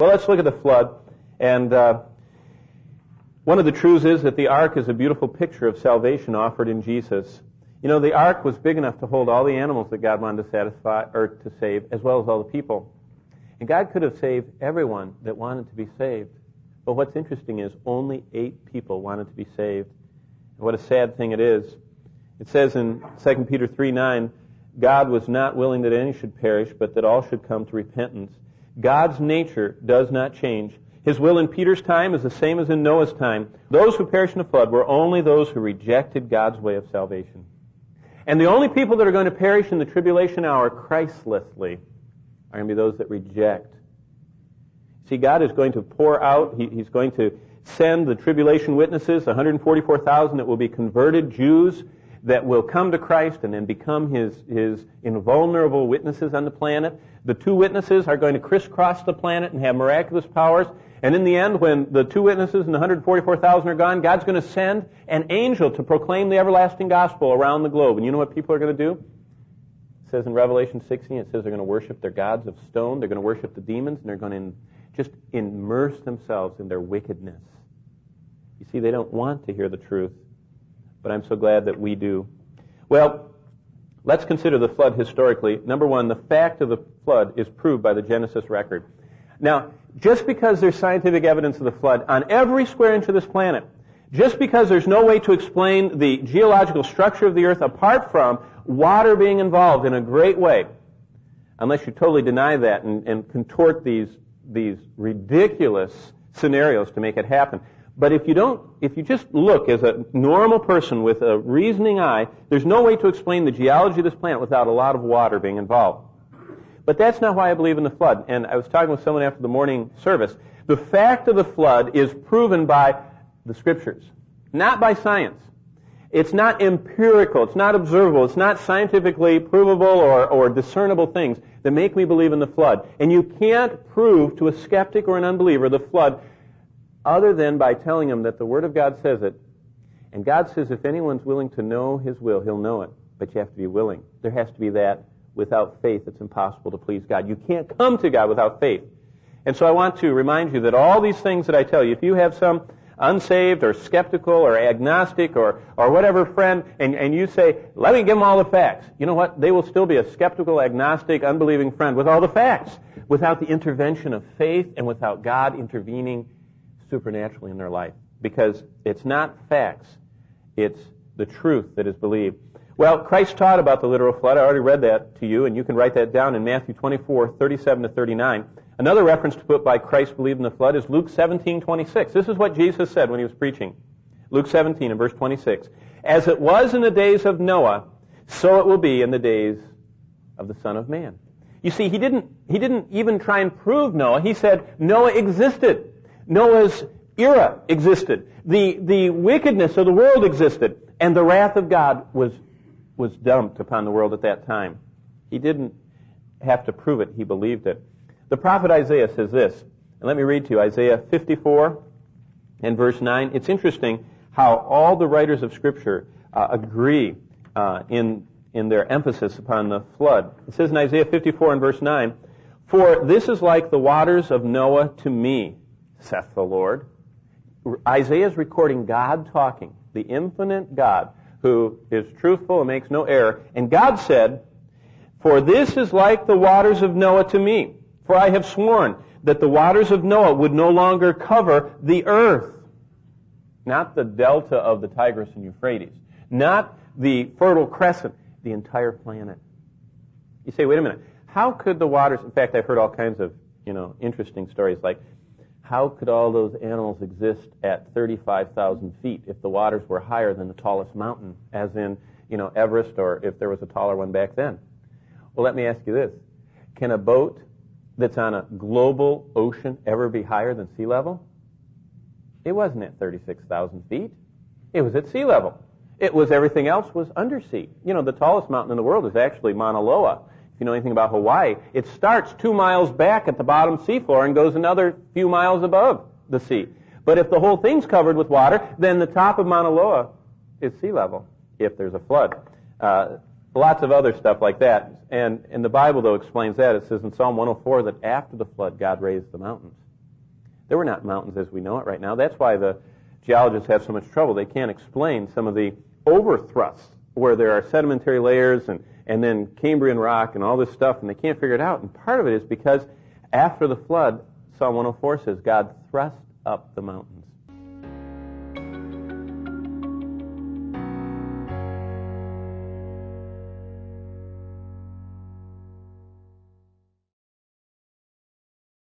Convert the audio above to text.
Well, let's look at the flood. And uh, one of the truths is that the ark is a beautiful picture of salvation offered in Jesus. You know, the ark was big enough to hold all the animals that God wanted to satisfy or to save, as well as all the people. And God could have saved everyone that wanted to be saved. But what's interesting is only eight people wanted to be saved. And what a sad thing it is. It says in 2 Peter 3 9, God was not willing that any should perish, but that all should come to repentance. God's nature does not change. His will in Peter's time is the same as in Noah's time. Those who perished in the flood were only those who rejected God's way of salvation. And the only people that are going to perish in the tribulation hour Christlessly are going to be those that reject. See, God is going to pour out, he, He's going to send the tribulation witnesses, 144,000 that will be converted Jews that will come to Christ and then become his, his invulnerable witnesses on the planet. The two witnesses are going to crisscross the planet and have miraculous powers. And in the end, when the two witnesses and the 144,000 are gone, God's going to send an angel to proclaim the everlasting gospel around the globe. And you know what people are going to do? It says in Revelation 16, it says they're going to worship their gods of stone, they're going to worship the demons, and they're going to just immerse themselves in their wickedness. You see, they don't want to hear the truth but I'm so glad that we do. Well, let's consider the flood historically. Number one, the fact of the flood is proved by the Genesis record. Now, just because there's scientific evidence of the flood on every square inch of this planet, just because there's no way to explain the geological structure of the earth apart from water being involved in a great way, unless you totally deny that and, and contort these, these ridiculous scenarios to make it happen. But if you don't, if you just look as a normal person with a reasoning eye, there's no way to explain the geology of this planet without a lot of water being involved. But that's not why I believe in the flood. And I was talking with someone after the morning service. The fact of the flood is proven by the scriptures, not by science. It's not empirical. It's not observable. It's not scientifically provable or, or discernible things that make me believe in the flood. And you can't prove to a skeptic or an unbeliever the flood other than by telling them that the Word of God says it. And God says if anyone's willing to know His will, He'll know it. But you have to be willing. There has to be that. Without faith, it's impossible to please God. You can't come to God without faith. And so I want to remind you that all these things that I tell you, if you have some unsaved or skeptical or agnostic or, or whatever friend, and, and you say, let me give them all the facts, you know what? They will still be a skeptical, agnostic, unbelieving friend with all the facts, without the intervention of faith and without God intervening supernaturally in their life because it's not facts, it's the truth that is believed. Well, Christ taught about the literal flood. I already read that to you, and you can write that down in Matthew 24, 37 to 39. Another reference to put by Christ believed in the flood is Luke 17, 26. This is what Jesus said when he was preaching. Luke 17 and verse 26. As it was in the days of Noah, so it will be in the days of the Son of Man. You see, he didn't, he didn't even try and prove Noah. He said Noah existed. Noah's era existed. The, the wickedness of the world existed. And the wrath of God was, was dumped upon the world at that time. He didn't have to prove it. He believed it. The prophet Isaiah says this, and let me read to you Isaiah 54 and verse 9. It's interesting how all the writers of Scripture uh, agree uh, in, in their emphasis upon the flood. It says in Isaiah 54 and verse 9, For this is like the waters of Noah to me saith the Lord. Isaiah is recording God talking, the infinite God who is truthful and makes no error. And God said, For this is like the waters of Noah to me. For I have sworn that the waters of Noah would no longer cover the earth. Not the delta of the Tigris and Euphrates. Not the Fertile Crescent. The entire planet. You say, wait a minute. How could the waters, in fact, I've heard all kinds of, you know, interesting stories like, how could all those animals exist at 35,000 feet if the waters were higher than the tallest mountain, as in, you know, Everest or if there was a taller one back then? Well, let me ask you this. Can a boat that's on a global ocean ever be higher than sea level? It wasn't at 36,000 feet. It was at sea level. It was everything else was undersea. You know, the tallest mountain in the world is actually Mauna Loa if you know anything about Hawaii, it starts two miles back at the bottom seafloor and goes another few miles above the sea. But if the whole thing's covered with water, then the top of Mauna Loa is sea level if there's a flood. Uh, lots of other stuff like that. And, and the Bible, though, explains that. It says in Psalm 104 that after the flood, God raised the mountains. There were not mountains as we know it right now. That's why the geologists have so much trouble. They can't explain some of the overthrusts where there are sedimentary layers and, and then Cambrian rock and all this stuff, and they can't figure it out. And part of it is because after the flood, Psalm 104 says, God thrust up the mountains.